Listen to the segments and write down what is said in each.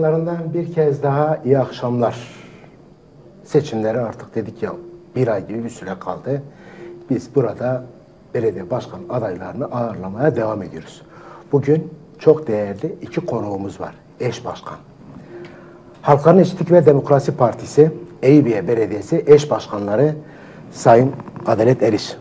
Ekranlarından bir kez daha iyi akşamlar. Seçimleri artık dedik ya bir ay gibi bir süre kaldı. Biz burada belediye başkan adaylarını ağırlamaya devam ediyoruz. Bugün çok değerli iki konuğumuz var. Eş başkan. Halkların Eşitlik ve Demokrasi Partisi Eyüpiye Belediyesi eş başkanları Sayın Adalet Eriş.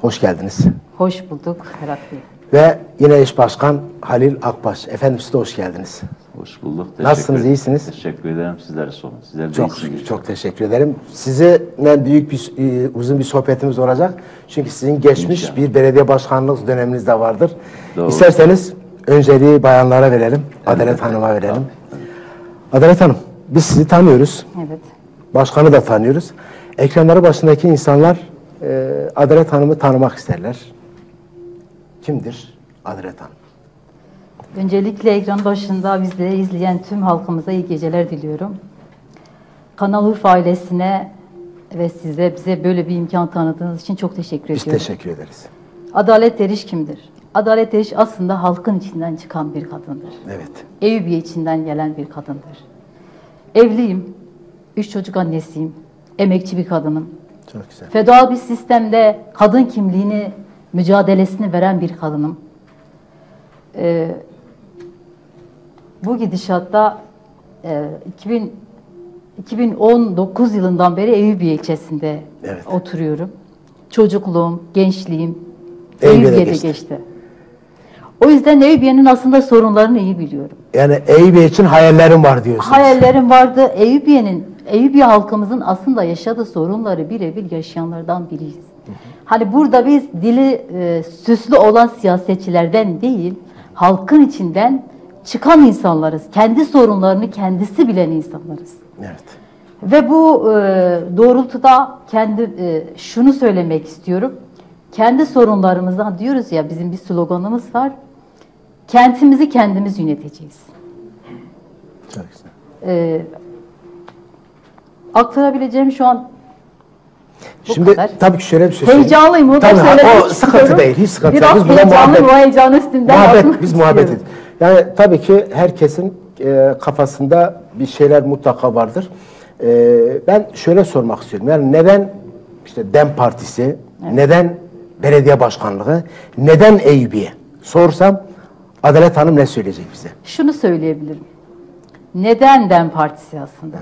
Hoş geldiniz. Hoş bulduk Ferhat Bey. Ve yine eş başkan Halil Akbaş. Efendim siz de hoş geldiniz. Hoş bulduk. Nasılsınız, ederim. iyisiniz? Teşekkür ederim. Sizler sorun. Sizler de Çok iyisiniz. çok teşekkür ederim. Sizinle büyük bir e, uzun bir sohbetimiz olacak. Çünkü sizin geçmiş İnşallah. bir belediye başkanlık döneminiz de vardır. Doğru. İsterseniz önceliği bayanlara verelim. Adalet Hanım'a verelim. Adalet Hanım, biz sizi tanıyoruz. Evet. Başkanı da tanıyoruz. Ekranları başındaki insanlar e, Adalet Hanım'ı tanımak isterler. Kimdir Adalet Hanım? Öncelikle ekran başında bizleri izleyen tüm halkımıza iyi geceler diliyorum. Kanal Urfa ailesine ve size bize böyle bir imkan tanıdığınız için çok teşekkür Biz ediyorum. teşekkür ederiz. Adalet Eriş kimdir? Adalet Eriş aslında halkın içinden çıkan bir kadındır. Evet. Eyüpiye içinden gelen bir kadındır. Evliyim, üç çocuk annesiyim, emekçi bir kadınım. Çok güzel. Feodal bir sistemde kadın kimliğini, mücadelesini veren bir kadınım. Ee, bu gidişatta e, 2000, 2019 yılından beri Eyüpiye ilçesinde Evet. oturuyorum. Çocukluğum, gençliğim Eyüpiye'de geçti. geçti. O yüzden Eyüpiye'nin aslında sorunlarını iyi biliyorum. Yani Eyüpiye için hayallerim var diyorsunuz. Hayallerim vardı. Eyüpiye'nin, Eyüpiye halkımızın aslında yaşadığı sorunları birebir yaşayanlardan biriyiz. Hani burada biz dili e, süslü olan siyasetçilerden değil, halkın içinden çıkan insanlarız. Kendi sorunlarını kendisi bilen insanlarız. Evet. Ve bu e, doğrultuda kendi e, şunu söylemek istiyorum. Kendi sorunlarımızdan diyoruz ya bizim bir sloganımız var. Kentimizi kendimiz yöneteceğiz. Çok güzel. Ee, aktarabileceğim şu an bu Şimdi kadar. tabii ki şöyle bir şey. Heyecanlıyım onu da söylemek o sıkıntı istiyorum. değil, hiç sıkıntı Biraz yok. Biz buna heyecanlıyım, muhabbet- o heyecanın üstünden Muhabbet, biz muhabbet ediyoruz. Yani tabii ki herkesin e, kafasında bir şeyler mutlaka vardır. E, ben şöyle sormak istiyorum. Yani neden işte DEM Partisi, neden belediye başkanlığı, neden Eyüpiye? Sorsam Adalet Hanım ne söyleyecek bize? Şunu söyleyebilirim. Neden DEM Partisi aslında?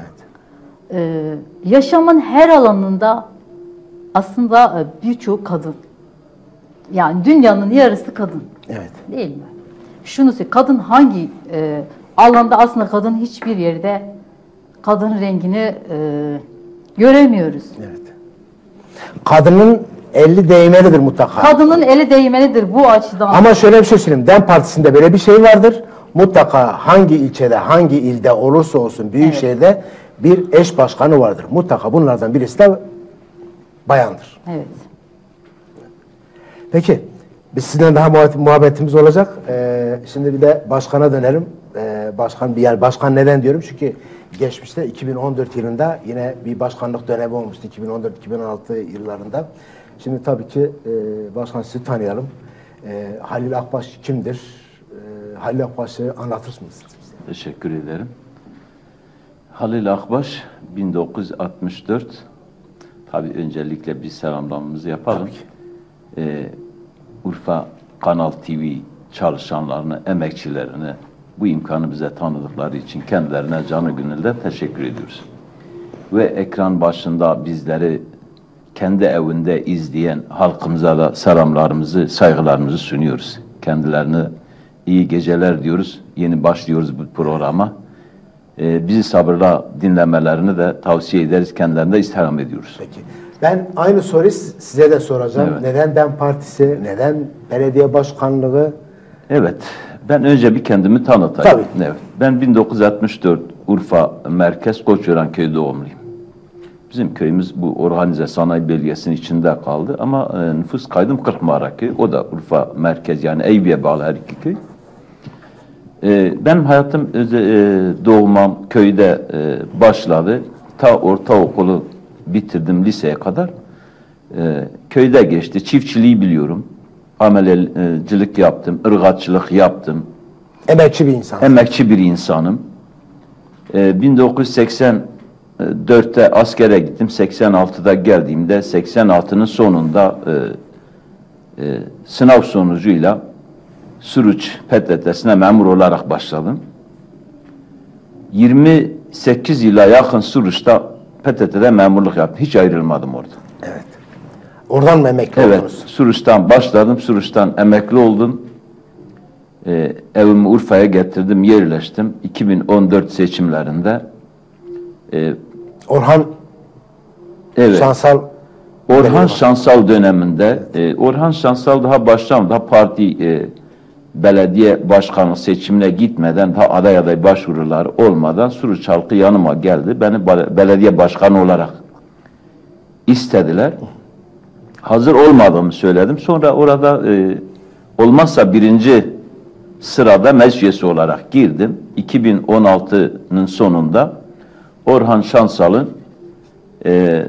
Ee, yaşamın her alanında aslında e, birçok kadın. Yani dünyanın yarısı kadın. Evet. Değil mi? Şunu kadın hangi e, alanda aslında kadın hiçbir yerde kadın rengini e, göremiyoruz. Evet. Kadının eli değmelidir mutlaka. Kadının eli değmelidir bu açıdan. Ama şöyle bir şey söyleyeyim. DEM Partisi'nde böyle bir şey vardır. Mutlaka hangi ilçede, hangi ilde olursa olsun büyük Evet. şehirde bir eş başkanı vardır. Mutlaka bunlardan birisi de bayandır. Evet. Peki, biz sizinle daha muhabbet- muhabbetimiz olacak. Ee, şimdi bir de başkana dönelim. Ee, başkan bir yer. Başkan neden diyorum? Çünkü geçmişte 2014 yılında yine bir başkanlık dönemi olmuştu. 2014-2016 yıllarında. Şimdi tabii ki e, başkan sizi tanıyalım. Ee, Halil Akbaş kimdir? Ee, Halil Akbaş'ı anlatır mısınız bize? Teşekkür ederim. Halil Akbaş 1964 Tabii öncelikle bir selamlamamızı yapalım. Tabii ki. Ee, Urfa Kanal TV çalışanlarına, emekçilerine bu imkanı bize tanıdıkları için kendilerine canı gönülden teşekkür ediyoruz. Ve ekran başında bizleri kendi evinde izleyen halkımıza da selamlarımızı, saygılarımızı sunuyoruz. Kendilerine iyi geceler diyoruz. Yeni başlıyoruz bu programa. Ee, bizi sabırla dinlemelerini de tavsiye ederiz. Kendilerine de istirham ediyoruz. Peki. Ben aynı soruyu siz- size de soracağım. Evet. Neden DEM Partisi, neden belediye başkanlığı? Evet, ben önce bir kendimi tanıtayım. Tabii. Evet. Ben 1964 Urfa Merkez Koçören Köyü doğumluyum. Bizim köyümüz bu organize sanayi bölgesinin içinde kaldı ama e, nüfus kaydım 40 Mağara Köyü. O da Urfa Merkez yani Eyüp'e bağlı her iki köy. E, benim hayatım öze- e, doğumam köyde e, başladı. Ta ortaokulu bitirdim liseye kadar. E, köyde geçti. Çiftçiliği biliyorum. Amelecilik yaptım, ırgatçılık yaptım. Emekçi bir insan. Emekçi bir insanım. Ee, 1984'te askere gittim. 86'da geldiğimde 86'nın sonunda e, e, sınav sonucuyla Suruç PTT'sine memur olarak başladım. 28 yıla yakın Suruç'ta PTT'de memurluk yaptım. Hiç ayrılmadım orada. Evet. Oradan mı emekli Evet, oldunuz? Suruç'tan başladım. Suruç'tan emekli oldum. Ee, evimi Urfa'ya getirdim, yerleştim. 2014 seçimlerinde. Ee, Orhan evet, Şansal Orhan Şansal döneminde, e, Orhan Şansal daha başlamadı, daha parti e, belediye başkanı seçimine gitmeden, daha aday aday başvurular olmadan Suruç halkı yanıma geldi. Beni belediye başkanı olarak istediler. Hazır olmadığımı söyledim. Sonra orada e, olmazsa birinci sırada meclis üyesi olarak girdim. 2016'nın sonunda Orhan Şansal'ın e,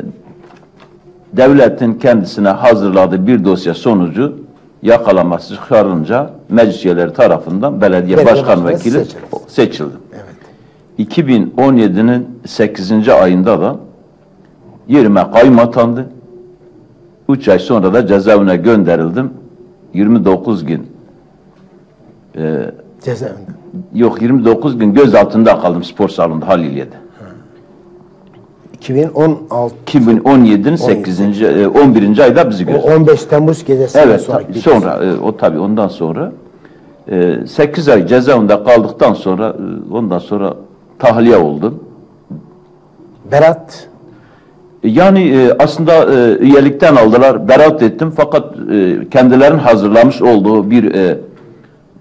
devletin kendisine hazırladığı bir dosya sonucu yakalaması çıkarınca meclis üyeleri tarafından belediye, Belediye başkan vekili seçildi. seçildim. Evet. 2017'nin 8. ayında da yerime kayyum atandı. 3 ay sonra da cezaevine gönderildim. 29 gün e, Cezaevinde. yok 29 gün gözaltında kaldım spor salonunda Haliliye'de. 2016 2017'nin 8. e, 11. ayda bizi gözaltında. 15 Temmuz gecesinden Evet, sonra tabii, sonra e, o tabii ondan sonra e, 8 ay cezaevinde kaldıktan sonra e, ondan sonra tahliye oldum. Berat E, Yani e, aslında e, üyelikten aldılar, beraat ettim fakat e, kendilerinin hazırlamış olduğu bir e,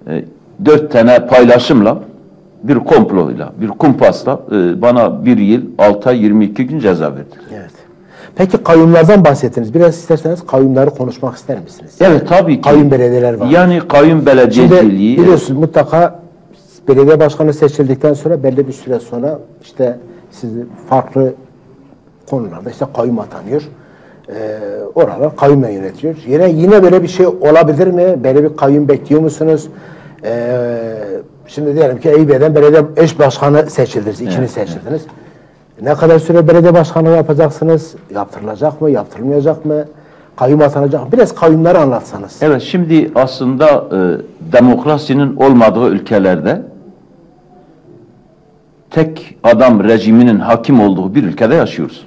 e, dört tane paylaşımla, bir komployla, bir kumpasla e, bana bir yıl, altı ay, 22 gün ceza verdiler. evet. Peki kayyumlardan bahsettiniz. Biraz isterseniz kayyumları konuşmak ister misiniz? Evet tabii ki. Kayyum belediyeler var. Yani kayyum belediyeciliği. biliyorsunuz mutlaka belediye başkanı seçildikten sonra belli bir süre sonra işte sizi farklı konularda işte kayyum atanıyor. Ee, oralar kayyumla yönetiyor. Yine yine böyle bir şey olabilir mi? Böyle bir kayyum bekliyor musunuz? Ee, şimdi diyelim ki Eyüp'den belediye eş başkanı seçildiniz. ikiniz seçildiniz. Ne kadar süre belediye başkanlığı yapacaksınız? Yaptırılacak mı? Yaptırılmayacak mı? Kayyum atanacak mı? Biraz kayyumları anlatsanız. Evet şimdi aslında e, demokrasinin olmadığı ülkelerde tek adam rejiminin hakim olduğu bir ülkede yaşıyoruz.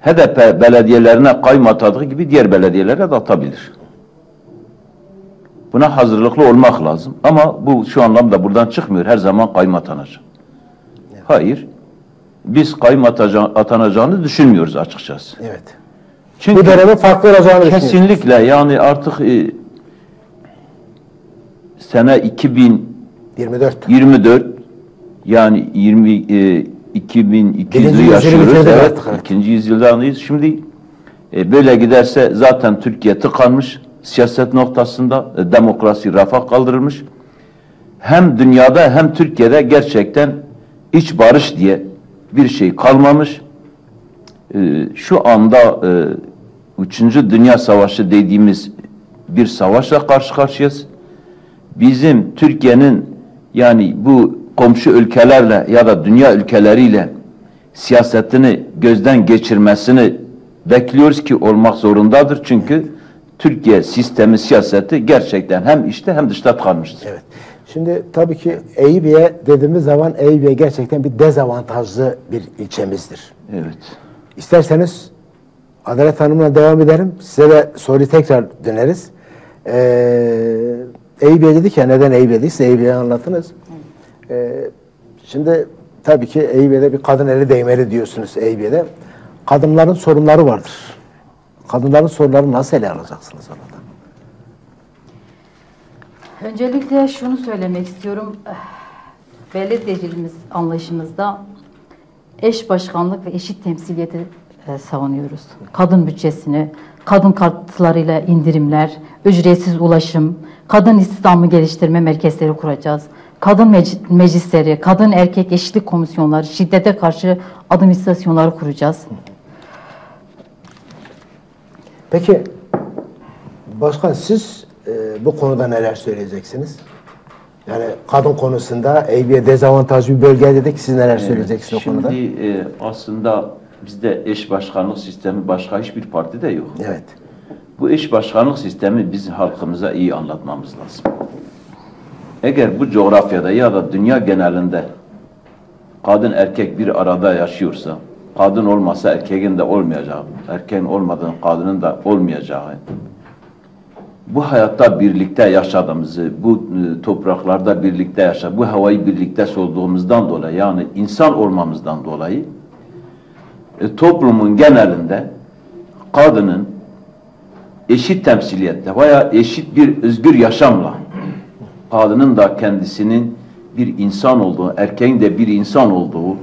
HDP belediyelerine kayyum atadığı gibi diğer belediyelere de atabilir. Buna hazırlıklı olmak lazım. Ama bu şu anlamda buradan çıkmıyor. Her zaman kayyum atanacak. Hayır. Biz ataca- atanacağını düşünmüyoruz açıkçası. Evet. Çünkü Bu dönemin farklı olacağını. Kesinlikle yani artık e, sene 2024 24. yani 20 e, 2200'lü Birinci yüzyılı yaşıyoruz. bitirdik Evet, evet. ikinci yüzyıldayız. Şimdi e, böyle giderse zaten Türkiye tıkanmış siyaset noktasında e, demokrasi rafa kaldırılmış. Hem dünyada hem Türkiye'de gerçekten iç barış diye bir şey kalmamış. Ee, şu anda e, Üçüncü Dünya Savaşı dediğimiz bir savaşla karşı karşıyayız. Bizim Türkiye'nin yani bu komşu ülkelerle ya da dünya ülkeleriyle siyasetini gözden geçirmesini bekliyoruz ki olmak zorundadır. Çünkü Türkiye sistemi siyaseti gerçekten hem içte hem dışta tıkanmıştır. Evet. Şimdi tabii ki Eyüpiye dediğimiz zaman Eyüpiye gerçekten bir dezavantajlı bir ilçemizdir. Evet. İsterseniz Adalet Hanım'la devam edelim. Size de soruyu tekrar döneriz. Ee, Eyüpiye dedik ya neden Eyüpiye değilse Eyüpiye'yi anlatınız. Ee, şimdi tabii ki Eyüpiye'de bir kadın eli değmeli diyorsunuz Eyüpiye'de. Kadınların sorunları vardır. Kadınların sorunları nasıl ele alacaksınız orada? Öncelikle şunu söylemek istiyorum. Belediyeciliğimiz anlayışımızda eş başkanlık ve eşit temsiliyeti e, savunuyoruz. Kadın bütçesini, kadın kartlarıyla indirimler, ücretsiz ulaşım, kadın istihdamı geliştirme merkezleri kuracağız. Kadın mec- meclisleri, kadın erkek eşitlik komisyonları, şiddete karşı adım istasyonları kuracağız. Peki başkan siz e, bu konuda neler söyleyeceksiniz? Yani kadın konusunda Eyüpiye dezavantajlı bir bölge dedik. Siz neler söyleyeceksiniz o konuda? Şimdi e, aslında bizde eş başkanlık sistemi başka hiçbir partide yok. Evet. Bu eş başkanlık sistemi biz halkımıza iyi anlatmamız lazım. Eğer bu coğrafyada ya da dünya genelinde kadın erkek bir arada yaşıyorsa, kadın olmasa erkeğin de olmayacağı, erkeğin olmadan kadının da olmayacağı, bu hayatta birlikte yaşadığımızı, bu e, topraklarda birlikte yaşa, bu havayı birlikte soluduğumuzdan dolayı yani insan olmamızdan dolayı e, toplumun genelinde kadının eşit temsiliyette veya eşit bir özgür yaşamla kadının da kendisinin bir insan olduğu, erkeğin de bir insan olduğu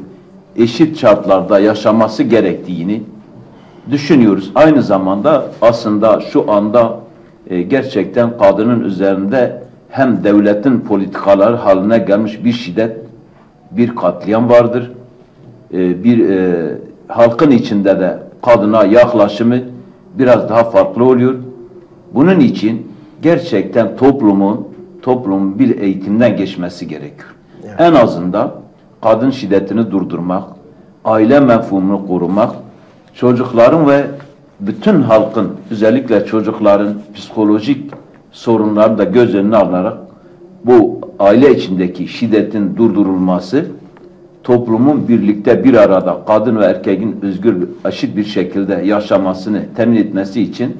eşit şartlarda yaşaması gerektiğini düşünüyoruz. Aynı zamanda aslında şu anda e, gerçekten kadının üzerinde hem devletin politikaları haline gelmiş bir şiddet, bir katliam vardır. E, bir e, halkın içinde de kadına yaklaşımı biraz daha farklı oluyor. Bunun için gerçekten toplumun toplumun bir eğitimden geçmesi gerekiyor. En azından kadın şiddetini durdurmak, aile mefhumunu korumak, çocukların ve bütün halkın özellikle çocukların psikolojik sorunlarını da göz önüne alınarak bu aile içindeki şiddetin durdurulması toplumun birlikte bir arada kadın ve erkeğin özgür, eşit bir şekilde yaşamasını temin etmesi için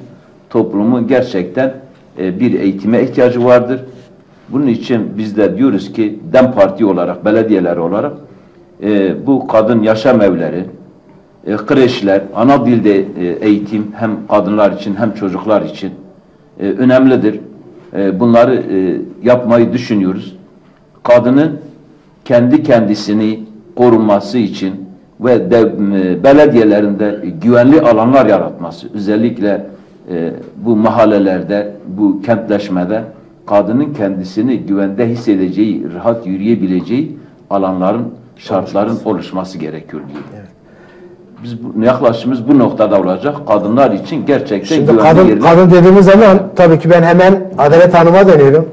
toplumun gerçekten e, bir eğitime ihtiyacı vardır. Bunun için biz de diyoruz ki DEM Parti olarak, belediyeler olarak e, bu kadın yaşam evleri, e, kreşler, ana dilde e, eğitim hem kadınlar için hem çocuklar için e, önemlidir. E, bunları e, yapmayı düşünüyoruz. Kadının kendi kendisini korunması için ve de, e, belediyelerinde güvenli alanlar yaratması, özellikle e, bu mahallelerde, bu kentleşmede kadının kendisini güvende hissedeceği, rahat yürüyebileceği alanların, şartların oluşması gerekiyor diyor. Biz bu, yaklaşımımız bu noktada olacak. Kadınlar için gerçekten Şimdi güvenli kadın, yerler. kadın dediğimiz zaman tabii ki ben hemen Adalet Hanım'a dönüyorum.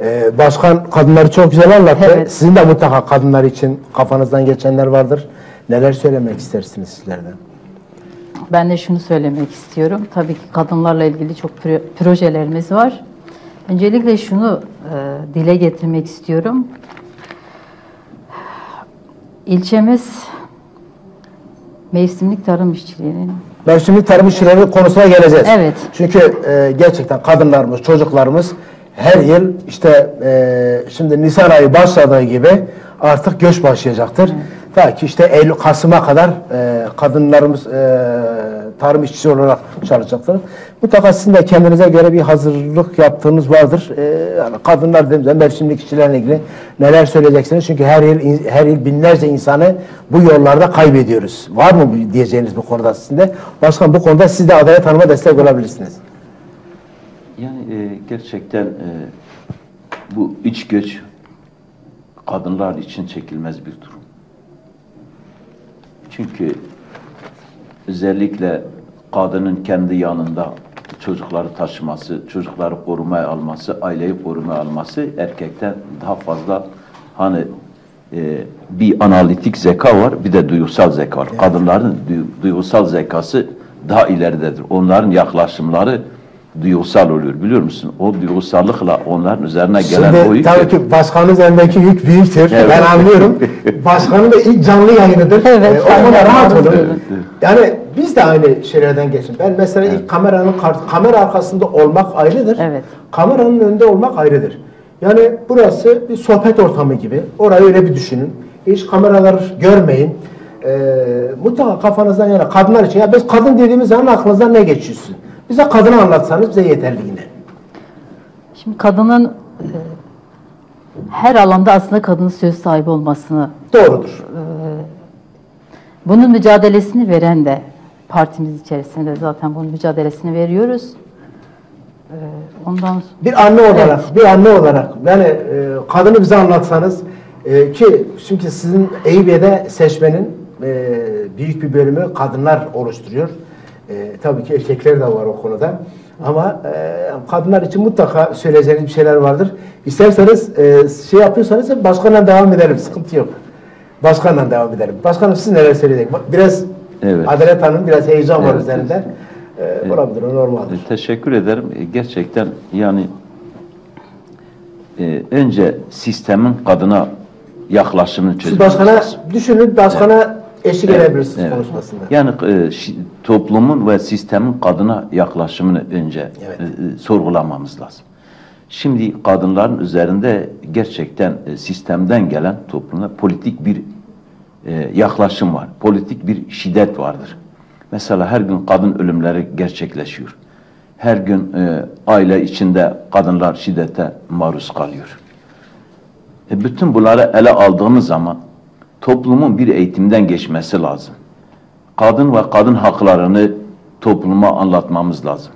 Ee, başkan kadınları çok güzel anlattı. Evet. Sizin de mutlaka kadınlar için kafanızdan geçenler vardır. Neler söylemek istersiniz sizlerden? Ben de şunu söylemek istiyorum. Tabii ki kadınlarla ilgili çok pro- projelerimiz var. Öncelikle şunu e, dile getirmek istiyorum. İlçemiz mevsimlik tarım işçiliğinin şimdi tarım işçileri konusuna geleceğiz. Evet. Çünkü e, gerçekten kadınlarımız, çocuklarımız her yıl işte e, şimdi Nisan ayı başladığı gibi artık göç başlayacaktır. Ta ki işte Eylül, Kasım'a kadar e, kadınlarımız e, tarım işçisi olarak çalışacaktır. Mutlaka sizin de kendinize göre bir hazırlık yaptığınız vardır. E, yani kadınlar dediğimiz zaman mevsimlik işçilerle ilgili neler söyleyeceksiniz? Çünkü her yıl her yıl binlerce insanı bu yollarda kaybediyoruz. Var mı diyeceğiniz bu konuda sizin de? Başkan bu konuda siz de Adalet Hanım'a destek olabilirsiniz. Yani e, gerçekten e, bu iç göç kadınlar için çekilmez bir durum. Çünkü özellikle kadının kendi yanında çocukları taşıması, çocukları korumaya alması, aileyi korumaya alması erkekten daha fazla hani e, bir analitik zeka var, bir de duygusal zeka var. Kadınların duy- duygusal zekası daha ileridedir. Onların yaklaşımları duygusal oluyor biliyor musun? O duygusallıkla onların üzerine gelen o Şimdi yük tabii ki başkanın üzerindeki yük büyüktür. Evet. Ben anlıyorum. Başkanın da ilk canlı yayınıdır. Evet, Ee, o rahat olun. Evet, Yani biz de aynı şeylerden geçin. Ben mesela ilk kameranın kamera arkasında olmak ayrıdır. Evet. Kameranın önünde olmak ayrıdır. Yani burası bir sohbet ortamı gibi. Orayı öyle bir düşünün. Hiç kameralar görmeyin. Ee, mutlaka kafanızdan yana kadınlar için. Ya biz kadın dediğimiz zaman aklınızdan ne geçiyorsun? Bize kadını anlatsanız bize yeterli yine. Şimdi kadının e, her alanda aslında kadının söz sahibi olmasını, Doğrudur. bunun mücadelesini veren de partimiz içerisinde zaten bunun mücadelesini veriyoruz. E, Ondan Bir anne olarak, bir anne olarak yani e, kadını bize anlatsanız e, ki çünkü sizin Eyüpiye'de seçmenin e, büyük bir bölümü kadınlar oluşturuyor. E, tabii ki erkekler de var o konuda. Ama e, kadınlar için mutlaka söyleyeceğiniz bir şeyler vardır. İsterseniz e, şey yapıyorsanız başkanla devam edelim. Sıkıntı yok. Başkanla devam edelim. Başkanım siz neler söyleyecek? Biraz Evet. Adalet Hanım biraz heyecan var Evet, üzerinde. E, olabilir, o normaldir. E, Teşekkür ederim. E, Gerçekten yani e, önce sistemin kadına yaklaşımını Siz çözmemiz başkana lazım. düşünün, başkana eşlik edebilirsiniz Evet. konuşmasında. Yani e, toplumun ve sistemin kadına yaklaşımını önce Evet. e, e, sorgulamamız lazım. Şimdi kadınların üzerinde gerçekten e, sistemden gelen toplumda politik bir e, yaklaşım var. Politik bir şiddet vardır. Mesela her gün kadın ölümleri gerçekleşiyor. Her gün e, aile içinde kadınlar şiddete maruz kalıyor. E, bütün bunları ele aldığımız zaman toplumun bir eğitimden geçmesi lazım. Kadın ve kadın haklarını topluma anlatmamız lazım.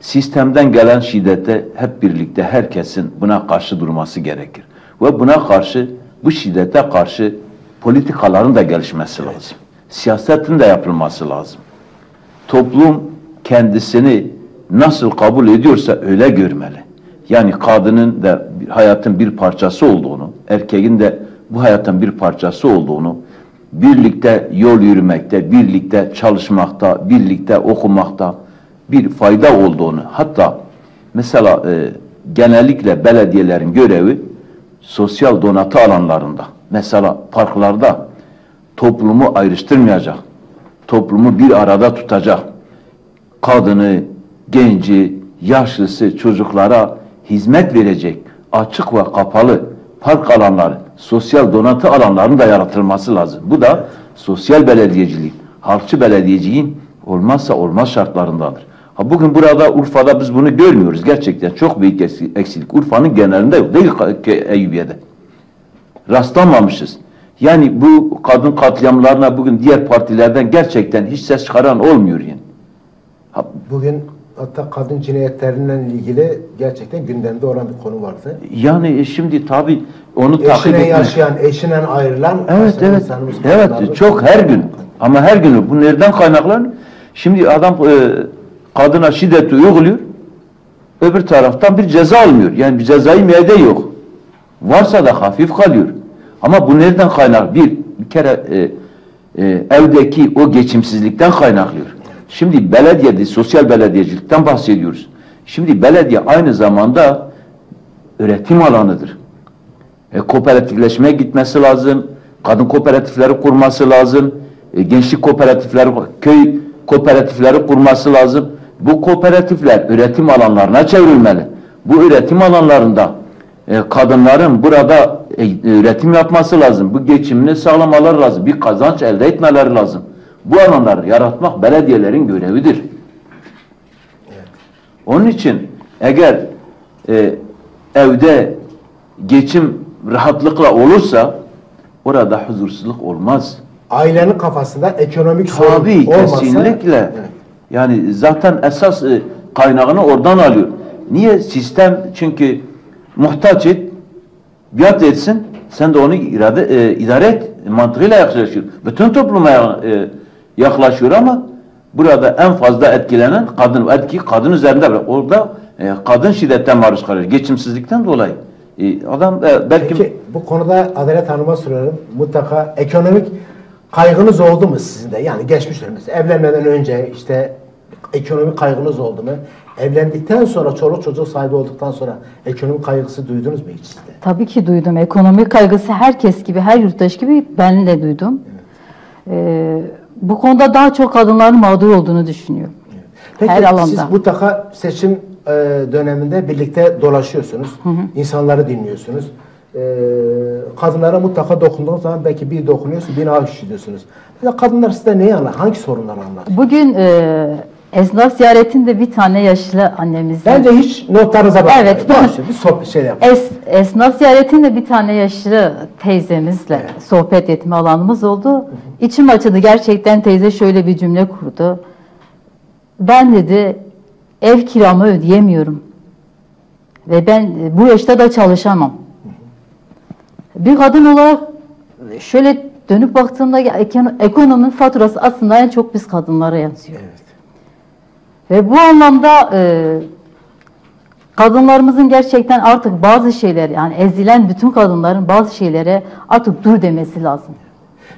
Sistemden gelen şiddete hep birlikte herkesin buna karşı durması gerekir. Ve buna karşı, bu şiddete karşı politikaların da gelişmesi lazım. Siyasetin de yapılması lazım. Toplum kendisini nasıl kabul ediyorsa öyle görmeli. Yani kadının da hayatın bir parçası olduğunu, erkeğin de bu hayatın bir parçası olduğunu, birlikte yol yürümekte, birlikte çalışmakta, birlikte okumakta bir fayda olduğunu, hatta mesela e, genellikle belediyelerin görevi sosyal donatı alanlarında, mesela parklarda toplumu ayrıştırmayacak, toplumu bir arada tutacak, kadını, genci, yaşlısı, çocuklara hizmet verecek açık ve kapalı park alanları, sosyal donatı alanlarının da yaratılması lazım. Bu da sosyal belediyecilik, halkçı belediyeciliğin olmazsa olmaz şartlarındadır. Ha bugün burada Urfa'da biz bunu görmüyoruz. Gerçekten çok büyük eksi- eksilik. Urfa'nın genelinde yok. Değil ki Eyüpiye'de rastlanmamışız. Yani bu kadın katliamlarına bugün diğer partilerden gerçekten hiç ses çıkaran olmuyor yani. Ha, Bugün hatta kadın cinayetleriyle ilgili gerçekten gündemde olan bir konu vardı. Yani şimdi tabii onu takip Eşine etmek. yaşayan, eşinden ayrılan Evet aslında evet. insanımız Evet kadınlarımız- çok her gün. Ama her gün bu nereden kaynaklanıyor? Şimdi adam e, kadına şiddet uyguluyor. Öbür taraftan bir ceza almıyor. Yani bir cezai müeyyide yok. Varsa da hafif kalıyor. Ama bu nereden kaynak? Bir, bir kere e, e, evdeki o geçimsizlikten kaynaklıyor. Şimdi belediyede, sosyal belediyecilikten bahsediyoruz. Şimdi belediye aynı zamanda üretim alanıdır. E, kooperatifleşmeye gitmesi lazım. Kadın kooperatifleri kurması lazım. E, gençlik kooperatifleri, köy kooperatifleri kurması lazım. Bu kooperatifler üretim alanlarına çevrilmeli. Bu üretim alanlarında e, kadınların burada e, üretim yapması lazım. Bu geçimini sağlamaları lazım. Bir kazanç elde etmeleri lazım. Bu alanları yaratmak belediyelerin görevidir. Onun için eğer e, evde geçim rahatlıkla olursa orada huzursuzluk olmaz. Ailenin kafasında ekonomik sorun Tabii olmasa... kesinlikle. Evet. Yani zaten esas e, kaynağını oradan alıyor. Niye? Sistem çünkü muhtaç et, biat etsin, sen de onu irade, e, idare et. Mantığıyla yaklaşıyor. Bütün topluma e, yaklaşıyor ama burada en fazla etkilenen kadın. Etki kadın üzerinde. Orada e, kadın şiddetten maruz kalıyor. Geçimsizlikten dolayı. E, adam e, belki... Peki bu konuda Adalet Hanım'a sorarım. Mutlaka ekonomik kaygınız oldu mu sizin de? Yani geçmiş dönemde evlenmeden önce işte ekonomik kaygınız oldu mu? Evlendikten sonra çoluk çocuk sahibi olduktan sonra ekonomik kaygısı duydunuz mu hiç sizde? Tabii ki duydum. Ekonomik kaygısı herkes gibi, her yurttaş gibi ben de duydum. Ee, bu konuda daha çok kadınların mağdur olduğunu düşünüyorum. Peki Her alanda. siz mutlaka seçim e, döneminde birlikte dolaşıyorsunuz. insanları dinliyorsunuz. E, kadınlara mutlaka dokunduğunuz zaman belki bir dokunuyorsunuz, bir ağaç işitiyorsunuz. Mesela kadınlar sizde neyi anlar? Hangi sorunları anlar? Bugün e, esnaf ziyaretinde bir tane yaşlı annemizin... Bence hiç notlarınıza bakmayın. Evet. Dolaşın, bir sohbet şey yapın. Es, esnaf ziyaretinde bir tane yaşlı teyzemizle Evet. sohbet etme alanımız oldu. İçim açıldı. Gerçekten teyze şöyle bir cümle kurdu. Ben dedi ev kiramı ödeyemiyorum. Ve ben e, bu yaşta da çalışamam. Bir kadın olarak şöyle dönüp baktığımda ekonominin faturası aslında en çok biz kadınlara yansıyor. Evet. Ve bu anlamda e, kadınlarımızın gerçekten artık bazı şeyler yani ezilen bütün kadınların bazı şeylere artık dur demesi lazım.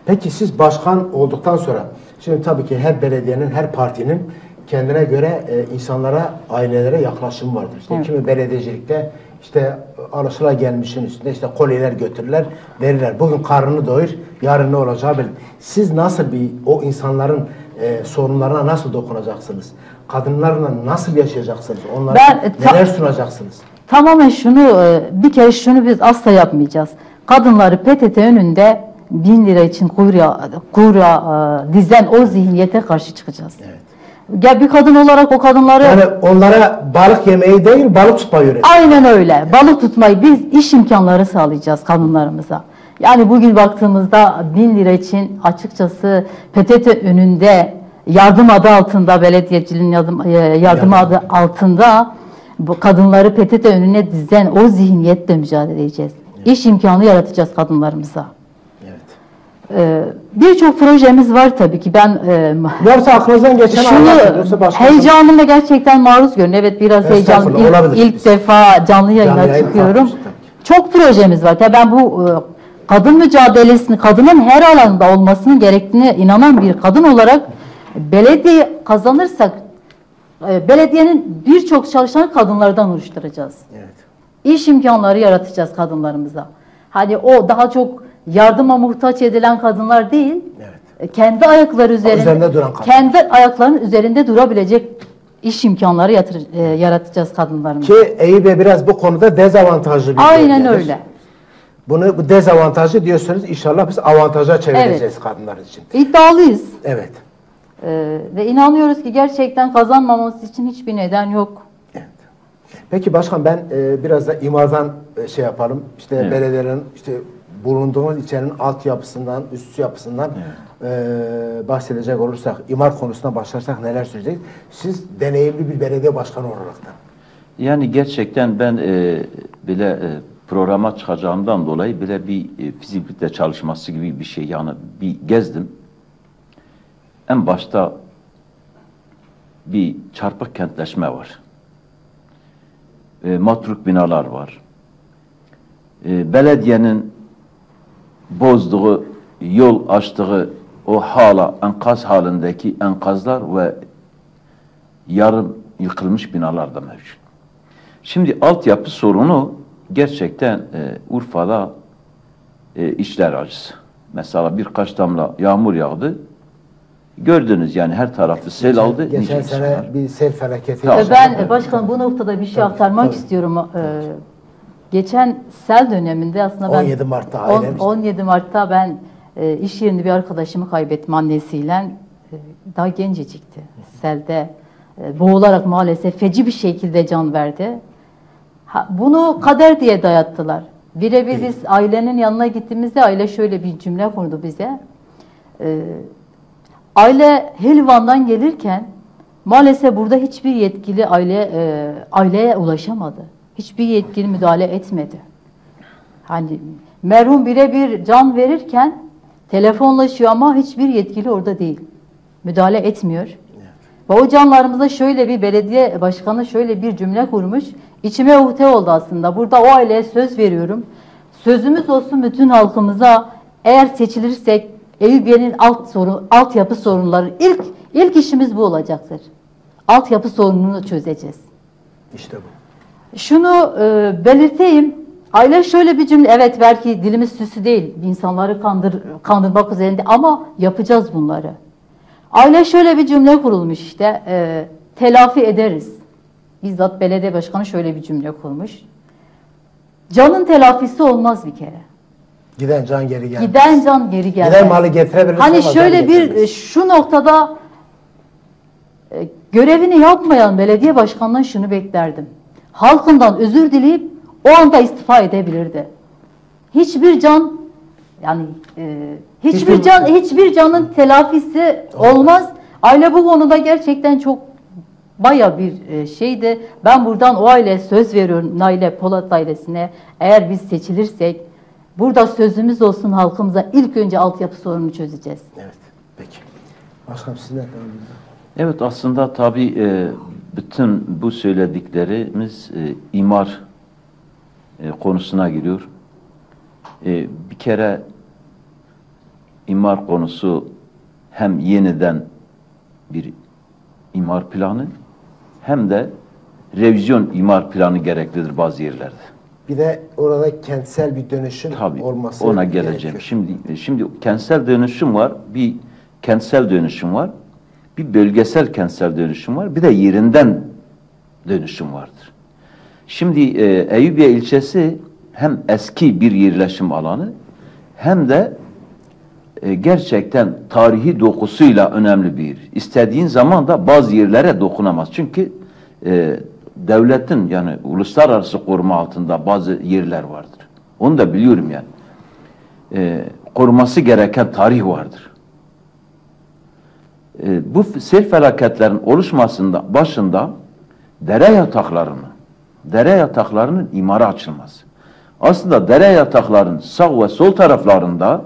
Peki siz başkan olduktan sonra, şimdi tabii ki her belediyenin, her partinin kendine göre e, insanlara, ailelere yaklaşımı vardır. İşte Evet. kimi belediyecilikte işte alışılagelmişin üstünde işte kolyeler götürürler, verirler. Bugün karnını doyur, yarın ne olacağı belli. Siz nasıl bir o insanların e, sorunlarına nasıl dokunacaksınız? Kadınlarla nasıl yaşayacaksınız? Onlara Ben, e, neler sunacaksınız? Tamamen şunu e, bir kere şunu biz asla yapmayacağız. Kadınları PTT önünde bin lira için kuyruğa, kuyruğa e, dizen o zihniyete karşı çıkacağız. Ya bir kadın olarak o kadınları Yani onlara balık yemeği değil, balık tutmayı öğretin. aynen öyle balık tutmayı biz iş imkanları sağlayacağız kadınlarımıza. Yani bugün baktığımızda bin lira için açıkçası PTT önünde yardım adı altında belediyeciliğin yardım, e, yardım adı altında bu kadınları PTT önüne dizen o zihniyetle mücadele edeceğiz. İş imkanı yaratacağız kadınlarımıza. Ee, Birçok projemiz var tabii ki. Ben e, Yoksa aklınızdan geçen şunu heyecanımla gerçekten maruz görün. Evet biraz. Estağfurullah, İlk, olabilir. ilk defa canlı yayına Canlı yayın çıkıyorum. Çok projemiz var. Tabii ben bu e, kadın mücadelesini, kadının her alanda olmasının gerektiğine inanan bir kadın olarak belediye kazanırsak e, belediyenin birçok çalışanı kadınlardan oluşturacağız. Evet. İş imkanları yaratacağız kadınlarımıza. Hani o daha çok yardıma muhtaç edilen kadınlar değil, Evet. e, kendi ayakları üzerinde, üzerinde duran kendi ayaklarının üzerinde durabilecek iş imkanları yatır- e, yaratacağız kadınlarımıza. Ki Bey biraz bu konuda dezavantajlı bir Aynen bölgedir. öyle. Bunu bu dezavantajı diyorsunuz inşallah biz avantaja çevireceğiz kadınlar için. İddialıyız Evet. E, ve inanıyoruz ki gerçekten kazanmaması için hiçbir neden yok. Peki başkan ben e, biraz da imardan e, şey yapalım. İşte Evet. belediyelerin işte bulunduğumuz ilçenin altyapısından, üst yapısından e, bahsedecek olursak, imar konusuna başlarsak neler söyleyecek? Siz deneyimli bir belediye başkanı olarak da. Yani gerçekten ben e, bile e, programa çıkacağımdan dolayı bile bir e, fizibilite çalışması gibi bir şey yani bir gezdim. En başta bir çarpık kentleşme var. E, matruk binalar var. E, belediyenin bozduğu, yol açtığı o hala enkaz halindeki enkazlar ve yarım yıkılmış binalar da mevcut. Şimdi altyapı sorunu gerçekten e, Urfa'da e, işler acısı. Mesela birkaç damla yağmur yağdı. Gördünüz yani her tarafı sel aldı. Geçen sene insanlar. bir sel felaketi Tamam. Yaşadık. ben e, başkanım bu noktada bir şey aktarmak tabii. istiyorum. E, geçen sel döneminde aslında ben 17 Mart'ta on- ailemiz- 17 Mart'ta ben e, iş yerinde bir arkadaşımı kaybettim annesiyle. E, daha gencecikti. Selde e, boğularak maalesef feci bir şekilde can verdi. Ha, bunu kader diye dayattılar. Birebir biz ailenin yanına gittiğimizde aile şöyle bir cümle kurdu bize. E, aile Helvan'dan gelirken maalesef burada hiçbir yetkili aile e, aileye ulaşamadı. Hiçbir yetkili müdahale etmedi. Hani merhum birebir can verirken telefonlaşıyor ama hiçbir yetkili orada değil. Müdahale etmiyor. Ve o canlarımıza şöyle bir belediye başkanı şöyle bir cümle kurmuş. İçime uhte oldu aslında. Burada o aileye söz veriyorum. Sözümüz olsun bütün halkımıza eğer seçilirsek Eyüpiye'nin alt sorun, altyapı sorunları ilk ilk işimiz bu olacaktır. Altyapı sorununu çözeceğiz. İşte bu. Şunu e, belirteyim. Aile şöyle bir cümle, evet belki dilimiz süsü değil, insanları kandır, kandırmak üzerinde ama yapacağız bunları. Aile şöyle bir cümle kurulmuş işte, e, telafi ederiz. Bizzat belediye başkanı şöyle bir cümle kurmuş. Canın telafisi olmaz bir kere. Giden can geri gelmez. Giden can geri gelmez. Giden malı getirebilir. Hani şöyle bir e, şu noktada e, görevini yapmayan belediye başkanından şunu beklerdim. Halkından özür dileyip o anda istifa edebilirdi. Hiçbir can yani e, hiçbir, can hiçbir canın telafisi olmaz. Aile bu konuda gerçekten çok baya bir e, şeydi. Ben buradan o aileye söz veriyorum Naile Polat ailesine. Eğer biz seçilirsek burada sözümüz olsun halkımıza ilk önce altyapı sorununu çözeceğiz. Evet. Peki. Başkanım siz ne Evet aslında tabii e, bütün bu söylediklerimiz e, imar e, konusuna giriyor. E, bir kere imar konusu hem yeniden bir imar planı hem de revizyon imar planı gereklidir bazı yerlerde. Bir de orada kentsel bir dönüşüm Tabii olması ona geleceğim. gerekiyor. Şimdi şimdi kentsel dönüşüm var. Bir kentsel dönüşüm var. Bir bölgesel kentsel dönüşüm var. Bir de yerinden dönüşüm vardır. Şimdi e, Eyüpiye ilçesi hem eski bir yerleşim alanı hem de e, gerçekten tarihi dokusuyla önemli bir yer. İstediğin zaman da bazı yerlere dokunamaz. Çünkü e, devletin yani uluslararası koruma altında bazı yerler vardır. Onu da biliyorum yani. E, koruması gereken tarih vardır. E, bu sel felaketlerin oluşmasında başında dere yataklarının dere yataklarının imara açılması. Aslında dere yataklarının sağ ve sol taraflarında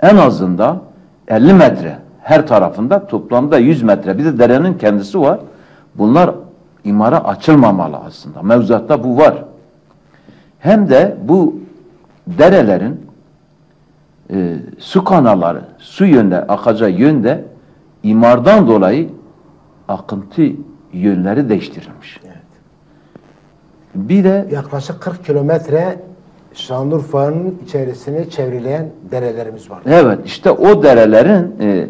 en azından 50 metre her tarafında toplamda 100 metre bir de derenin kendisi var. Bunlar imara açılmamalı aslında. Mevzuatta bu var. Hem de bu derelerin e, su kanalları, su yönde, akacağı yönde imardan dolayı akıntı yönleri değiştirilmiş. Evet. Bir de Yaklaşık 40 kilometre Şanlıurfa'nın içerisini çevreleyen derelerimiz var. Evet işte o derelerin e,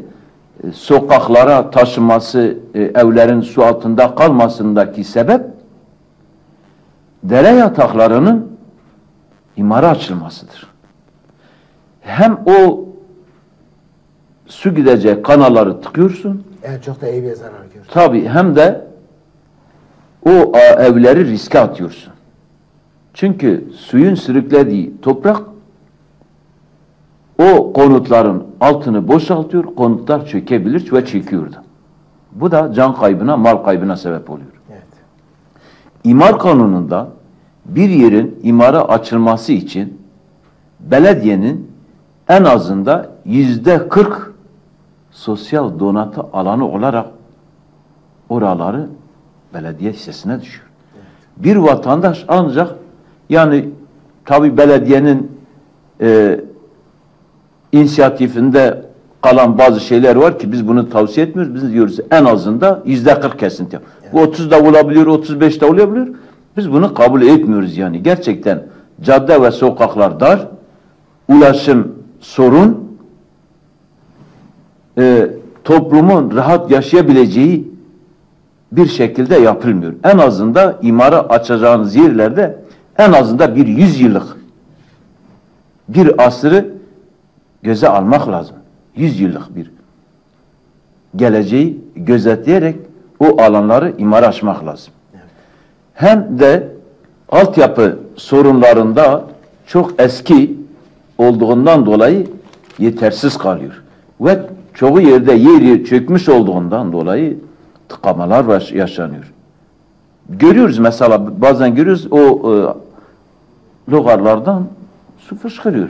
sokaklara taşıması, e, evlerin su altında kalmasındaki sebep dere yataklarının imara açılmasıdır. Hem o su gidecek kanalları tıkıyorsun, En çok da Eyüp'e zarar görüyor. tabi hem de o a, evleri riske atıyorsun. Çünkü suyun sürüklediği toprak o konutların altını boşaltıyor, konutlar çökebilir ve çöküyordu. Bu da can kaybına, mal kaybına sebep oluyor. Evet. İmar kanununda bir yerin imara açılması için belediyenin en azında yüzde 40 sosyal donatı alanı olarak oraları belediye hissesine düşüyor. Bir vatandaş ancak yani tabi belediyenin e, inisiyatifinde kalan bazı şeyler var ki biz bunu tavsiye etmiyoruz. Biz diyoruz en azından yüzde 40 kesinti. yap. Bu 30 da olabilir, 35 de olabilir. Biz bunu kabul etmiyoruz yani. Gerçekten cadde ve sokaklar dar, ulaşım sorun, e, toplumun rahat yaşayabileceği bir şekilde yapılmıyor. En azından imara açacağınız yerlerde en azından bir yüz yıllık bir asrı göze almak lazım. Yüz yıllık bir geleceği gözetleyerek o alanları imara açmak lazım. Hem de altyapı sorunlarında çok eski olduğundan dolayı yetersiz kalıyor. Ve çoğu yerde yer yer çökmüş olduğundan dolayı tıkamalar yaşanıyor. Görüyoruz mesela bazen görüyoruz o e, logarlardan su fışkırıyor.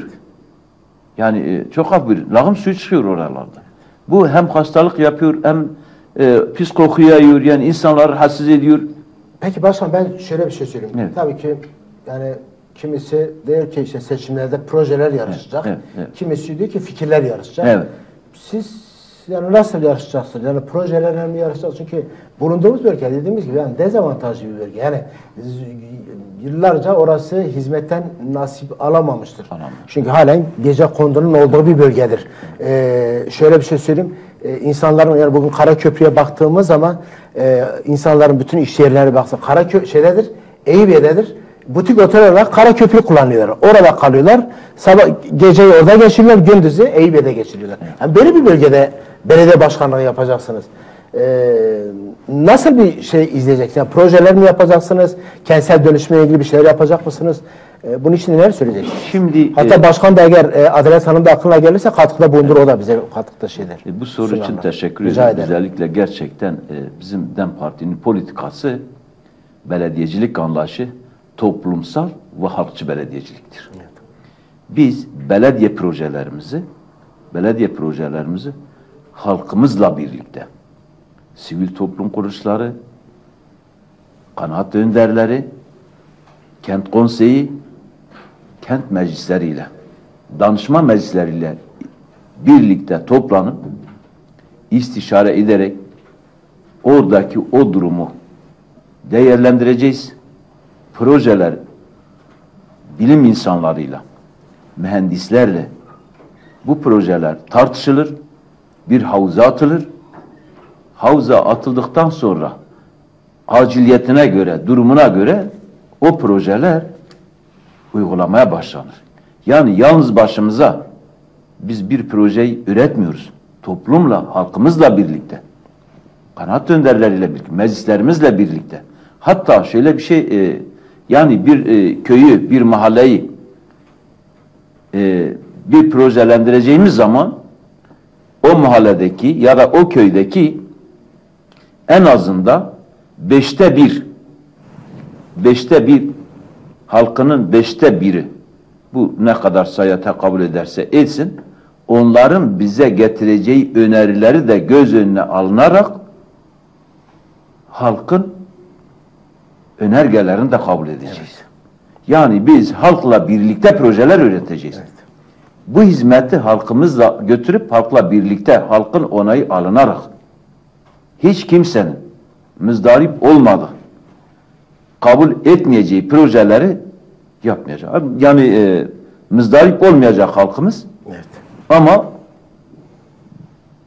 Yani e, çok hafif bir lağım suyu çıkıyor oralarda. Bu hem hastalık yapıyor hem e, pis koku yayıyor yani insanları rahatsız ediyor. Peki başkan ben şöyle bir şey söyleyeyim. Evet. Tabii ki yani kimisi diyor ki işte seçimlerde projeler yarışacak. evet, evet. Kimisi diyor ki fikirler yarışacak. Evet. Siz yani nasıl yarışacaksınız? Yani projelerle mi yarışacaksınız? Çünkü bulunduğumuz bölge dediğimiz gibi yani dezavantajlı bir bölge. Yani yıllarca orası hizmetten nasip alamamıştır. Alamamış. Çünkü halen gece kondunun olduğu bir bölgedir. Ee, şöyle bir şey söyleyeyim. Ee, insanların yani bugün Karaköprü'ye baktığımız zaman e, insanların bütün iş yerlerine baksa Karakö şeydedir, Eyüpiye'dedir. Butik otel olarak Karaköprü kullanıyorlar. Orada kalıyorlar. Sabah geceyi orada geçiriyorlar, gündüzü Eyüpiye'de geçiriyorlar. Yani böyle bir bölgede belediye başkanlığı yapacaksınız. Ee, nasıl bir şey izleyeceksiniz? Yani projeler mi yapacaksınız? Kentsel dönüşümle ilgili bir şeyler yapacak mısınız? Ee, bunun için neler söyleyeceksiniz? Şimdi Hatta e, başkan da eğer e, Adalet Hanım da aklına gelirse katkıda bulundur o da bize katkıda şeyler. E, Bu soru için sunarlar. teşekkür Rica ederim. ederim. Özellikle gerçekten e, bizim DEM Parti'nin politikası belediyecilik anlayışı toplumsal ve halkçı belediyeciliktir. Biz belediye projelerimizi belediye projelerimizi halkımızla birlikte sivil toplum kuruluşları, kanaat önderleri, kent konseyi, kent meclisleriyle, danışma meclisleriyle birlikte toplanıp istişare ederek oradaki o durumu değerlendireceğiz. Projeler bilim insanlarıyla, mühendislerle bu projeler tartışılır, bir havuza atılır. Havuza atıldıktan sonra aciliyetine göre, durumuna göre o projeler uygulamaya başlanır. Yani yalnız başımıza biz bir projeyi üretmiyoruz. Toplumla, halkımızla birlikte, kanaat önderleriyle birlikte, meclislerimizle birlikte. Hatta şöyle bir şey, e, yani bir e, köyü, bir mahalleyi e, bir projelendireceğimiz zaman o mahalledeki ya da o köydeki en azından beşte bir beşte bir halkının beşte biri bu ne kadar sayıya tekabül ederse etsin onların bize getireceği önerileri de göz önüne alınarak halkın önergelerini de kabul edeceğiz. Yani biz halkla birlikte projeler üreteceğiz. Bu hizmeti halkımızla götürüp halkla birlikte halkın onayı alınarak hiç kimsenin müzdarip olmadı kabul etmeyeceği projeleri yapmayacak. Yani e, müzdarip olmayacak halkımız Evet. ama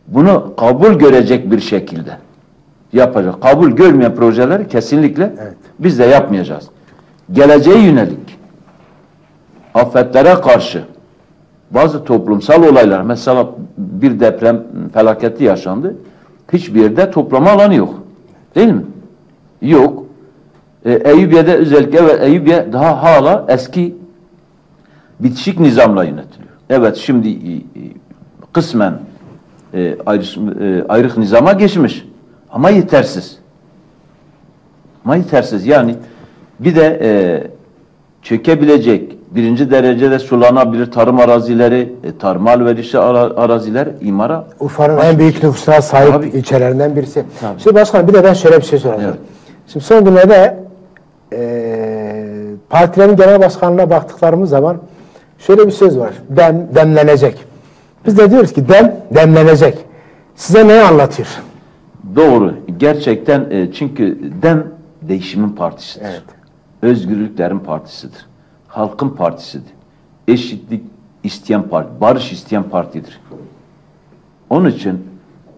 bunu kabul görecek bir şekilde yapacak. Kabul görmeyen projeleri kesinlikle Evet. Biz de yapmayacağız. Geleceğe yönelik afetlere karşı bazı toplumsal olaylar mesela bir deprem felaketi yaşandı. Hiçbir yerde toplama alanı yok. Değil mi? Yok. E, Eyüpiye'de özellikle evet Eyüpiye daha hala eski bitişik nizamla yönetiliyor. Evet şimdi e, e, kısmen e, ayrış, e, ayrık nizama geçmiş. Ama yetersiz. Ama yetersiz. Yani bir de e, çökebilecek birinci derecede sulanabilir tarım arazileri, e, tarım alverişli ara, araziler imara Urfa'nın en büyük nüfusuna sahip Tabii. ilçelerinden birisi. Tabii. Şimdi başkanım bir de ben şöyle bir şey soracağım. Evet. Şimdi son günlerde eee partilerin genel başkanlığına baktıklarımız zaman şöyle bir söz var. Dem, demlenecek. Biz de diyoruz ki dem, demlenecek. Size neyi anlatıyor? Doğru. Gerçekten e, çünkü DEM değişimin partisidir. Evet. Özgürlüklerin partisidir. Halkın partisidir. Eşitlik isteyen parti, barış isteyen partidir. Onun için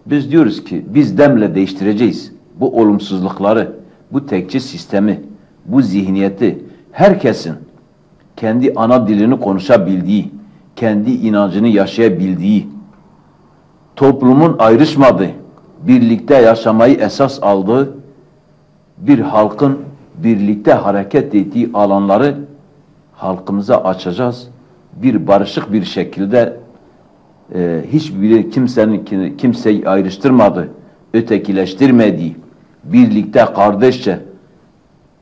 biz diyoruz ki biz DEM'le değiştireceğiz. Bu olumsuzlukları, bu tekçi sistemi, bu zihniyeti herkesin kendi ana dilini konuşabildiği, kendi inancını yaşayabildiği, toplumun ayrışmadığı, birlikte yaşamayı esas aldığı bir halkın birlikte hareket ettiği alanları halkımıza açacağız. Bir barışık bir şekilde e, hiçbir kimsenin kimseyi ayrıştırmadı, ötekileştirmediği, birlikte kardeşçe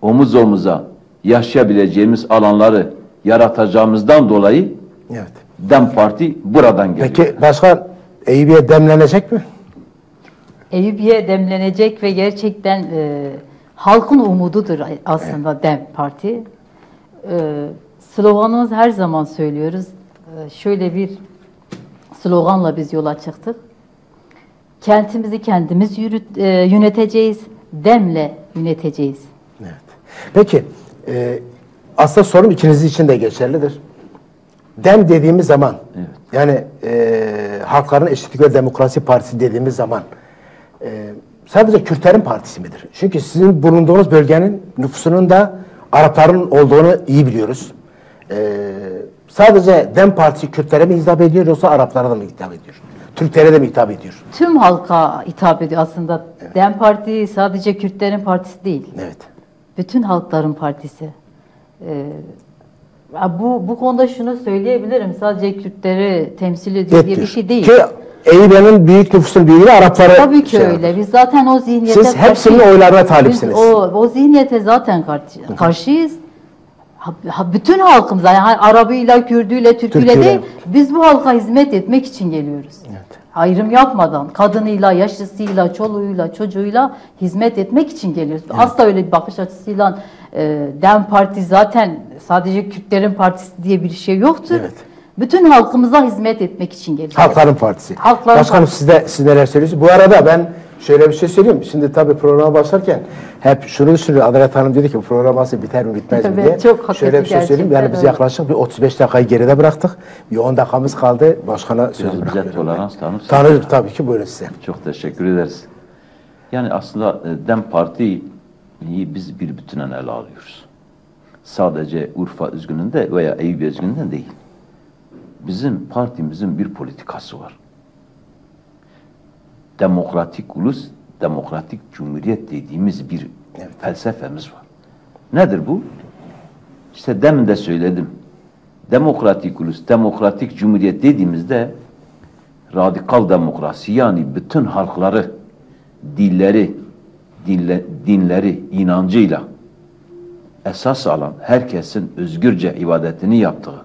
omuz omuza yaşayabileceğimiz alanları yaratacağımızdan dolayı Evet. DEM Parti buradan geliyor. Peki başkan Eyüp'e demlenecek mi? Eyüpiye demlenecek ve gerçekten e, halkın umududur aslında DEM Parti. E, sloganımız her zaman söylüyoruz. E, şöyle bir sloganla biz yola çıktık. Kentimizi kendimiz yürüt, e, yöneteceğiz, demle yöneteceğiz. Evet. Peki e, aslında sorum ikiniz için de geçerlidir. Dem dediğimiz zaman yani e, Halkların Eşitlik ve Demokrasi Partisi dediğimiz zaman e, sadece Kürtlerin partisi midir? Çünkü sizin bulunduğunuz bölgenin nüfusunun da Arapların olduğunu iyi biliyoruz. E, sadece Dem Partisi Kürtlere mi hitap ediyor yoksa Araplara da mı hitap ediyor? Türklere de mi hitap ediyor? Tüm halka hitap ediyor aslında. DEM Parti sadece Kürtlerin partisi değil. Evet. Bütün halkların partisi. Ee, bu bu konuda şunu söyleyebilirim. Sadece Kürtleri temsil ediyor diye bir şey değil. Ki Eyüp'ün büyük nüfusun büyüğünü Arapları Tabii ki şey öyle. yapıyor. Biz zaten o zihniyete Siz hepsinin oylarına talipsiniz. Biz o, o zihniyete zaten karşı, karşıyız. Ha- ha- bütün halkımıza yani Arabıyla, Kürdüyle, Türküyle Türküyle. değil biz bu halka hizmet etmek için geliyoruz. Ayrım yapmadan kadınıyla, yaşlısıyla, çoluğuyla, çocuğuyla hizmet etmek için geliyoruz. Asla öyle bir bakış açısıyla e, DEM Parti zaten sadece Kürtlerin partisi diye bir şey yoktur. Evet. Bütün halkımıza hizmet etmek için geliyoruz. Halkların Partisi. Halkların Başkanım Partisi. siz, de, siz neler söylüyorsunuz? Bu arada ben şöyle bir şey söyleyeyim. Şimdi tabii programa başlarken hep şunu düşünüyor. Adalet Hanım dedi ki bu program nasıl biter mi bitmez mi Evet, diye. çok hakikaten şöyle bir şey söyleyeyim. Yani biz yaklaşık bir 35 dakikayı geride bıraktık. Bir 10 dakikamız kaldı. Başkana sözü bırakıyorum. tolerans tanır. Tanırım tabii ki buyurun size. Çok teşekkür ederiz. Yani aslında e, DEM Parti'yi biz bir bütünen ele alıyoruz. Sadece Urfa üzgününde veya Eyüp üzgününde değil. Bizim partimizin bir politikası var. Demokratik ulus, demokratik cumhuriyet dediğimiz bir felsefemiz var. Nedir bu? İşte demin de söyledim. Demokratik ulus, demokratik cumhuriyet dediğimizde radikal demokrasi yani bütün halkları, dilleri, dinle, dinleri, inancıyla esas alan herkesin özgürce ibadetini yaptığı,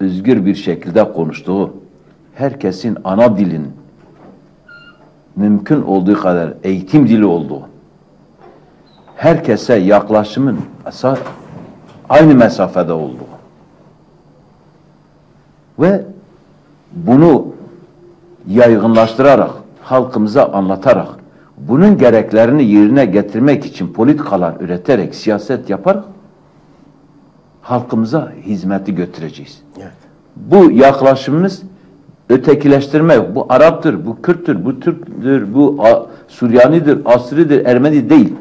özgür bir şekilde konuştuğu, herkesin ana dilin mümkün olduğu kadar eğitim dili olduğu, herkese yaklaşımın aynı mesafede olduğu ve bunu yaygınlaştırarak, halkımıza anlatarak, bunun gereklerini yerine getirmek için politikalar üreterek, siyaset yaparak halkımıza hizmeti götüreceğiz. Evet. Bu yaklaşımımız ötekileştirme yok. Bu Arap'tır, bu Kürttür, bu Türk'tür, bu Süryanidir, Asri'dir, Ermeni değil.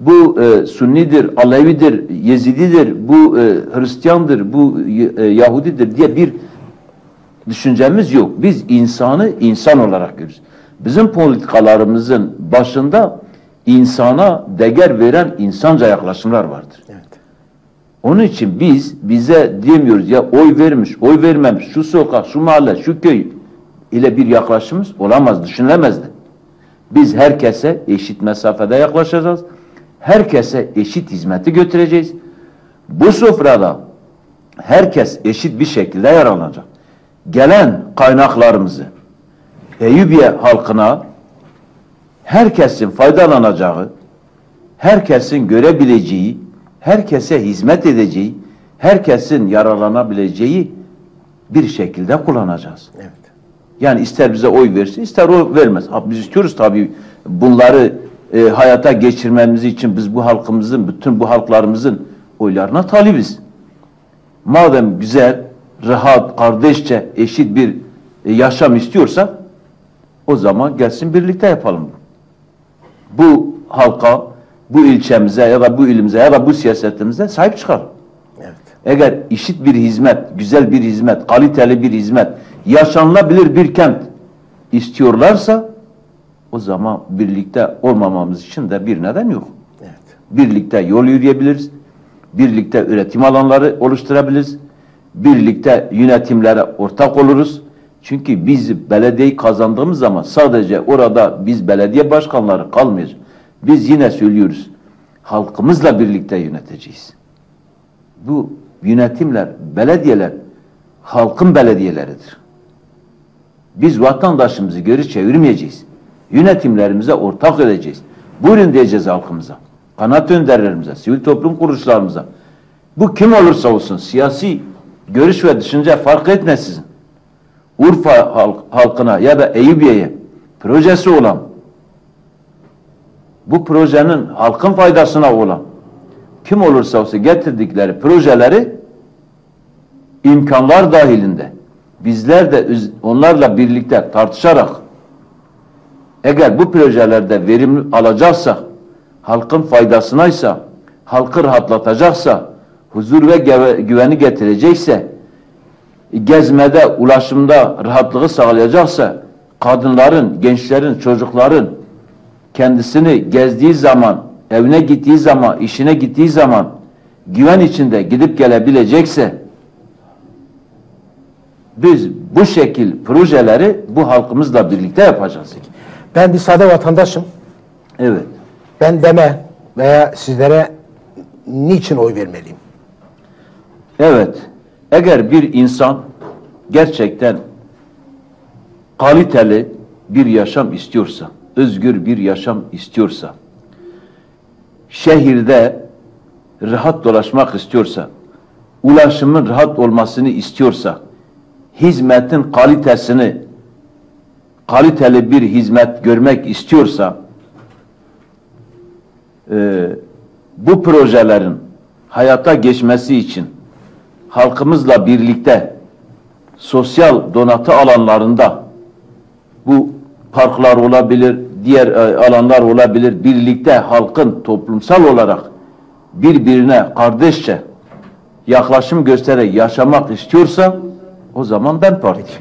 Bu e, Sunnidir, Alevidir, Yezididir, bu e, Hristiyandır, bu e, Yahudidir diye bir düşüncemiz yok. Biz insanı insan olarak görürüz. Bizim politikalarımızın başında insana değer veren insanca yaklaşımlar vardır. Evet. Onun için biz bize diyemiyoruz ya oy vermiş, oy vermemiş, şu sokak, şu mahalle, şu köy ile bir yaklaşımımız olamaz, düşünülemezdi. Biz herkese eşit mesafede yaklaşacağız. Herkese eşit hizmeti götüreceğiz. Bu sofrada herkes eşit bir şekilde yararlanacak. Gelen kaynaklarımızı Eyüpiye halkına herkesin faydalanacağı, herkesin görebileceği, herkese hizmet edeceği, herkesin yararlanabileceği bir şekilde kullanacağız. Evet. Yani ister bize oy versin, ister o vermez. Biz istiyoruz tabii bunları e, hayata geçirmemiz için biz bu halkımızın, bütün bu halklarımızın oylarına talibiz. Madem güzel, rahat, kardeşçe, eşit bir e, yaşam istiyorsak o zaman gelsin birlikte yapalım. Bu halka, bu ilçemize ya da bu ilimize ya da bu siyasetimize sahip çıkalım. Evet. Eğer işit bir hizmet, güzel bir hizmet, kaliteli bir hizmet, yaşanılabilir bir kent istiyorlarsa o zaman birlikte olmamamız için de bir neden yok. Evet. Birlikte yol yürüyebiliriz. Birlikte üretim alanları oluşturabiliriz. Birlikte yönetimlere ortak oluruz. Çünkü biz belediyeyi kazandığımız zaman sadece orada biz belediye başkanları kalmayacak. Biz yine söylüyoruz. Halkımızla birlikte yöneteceğiz. Bu yönetimler, belediyeler halkın belediyeleridir. Biz vatandaşımızı geri çevirmeyeceğiz. Yönetimlerimize ortak edeceğiz. Buyurun diyeceğiz halkımıza. Kanaat önderlerimize, sivil toplum kuruluşlarımıza. Bu kim olursa olsun siyasi görüş ve düşünce fark etmeksizin. Urfa halk, halkına ya da Eyüpiye'ye projesi olan bu projenin halkın faydasına olan kim olursa olsun getirdikleri projeleri imkanlar dahilinde bizler de onlarla birlikte tartışarak eğer bu projelerde verim alacaksak halkın faydasınaysa halkı rahatlatacaksa huzur ve güveni getirecekse gezmede, ulaşımda rahatlığı sağlayacaksa kadınların, gençlerin, çocukların kendisini gezdiği zaman, evine gittiği zaman, işine gittiği zaman güven içinde gidip gelebilecekse biz bu şekil projeleri bu halkımızla birlikte yapacağız. Ben bir sade vatandaşım. Evet. Ben deme veya sizlere niçin oy vermeliyim? Evet, eğer bir insan gerçekten kaliteli bir yaşam istiyorsa, özgür bir yaşam istiyorsa, şehirde rahat dolaşmak istiyorsa, ulaşımın rahat olmasını istiyorsa, hizmetin kalitesini, kaliteli bir hizmet görmek istiyorsa, e, bu projelerin hayata geçmesi için halkımızla birlikte sosyal donatı alanlarında bu parklar olabilir, diğer e, alanlar olabilir. Birlikte halkın toplumsal olarak birbirine kardeşçe yaklaşım göstererek yaşamak istiyorsa o zaman ben parti.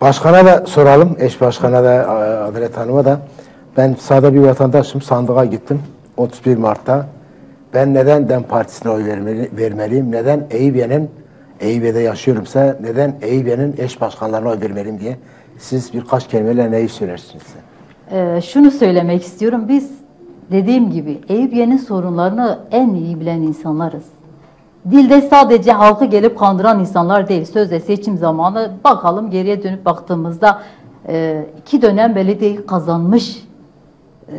Başkana da soralım, eş başkana da e, Adalet Hanım'a da. Ben sağda bir vatandaşım, sandığa gittim 31 Mart'ta. Ben neden DEM Partisi'ne oy vermeli, vermeliyim, neden Eyüp'ye'nin, Eyüp'ye'de yaşıyorumsa neden Eyüp'ye'nin eş başkanlarına oy vermeliyim diye siz birkaç kelimeyle neyi söylersiniz? Ee, şunu söylemek istiyorum. Biz dediğim gibi Eyüpiye'nin sorunlarını en iyi bilen insanlarız. Dilde sadece halkı gelip kandıran insanlar değil. Sözde seçim zamanı bakalım geriye dönüp baktığımızda e, iki dönem belediyeyi kazanmış e,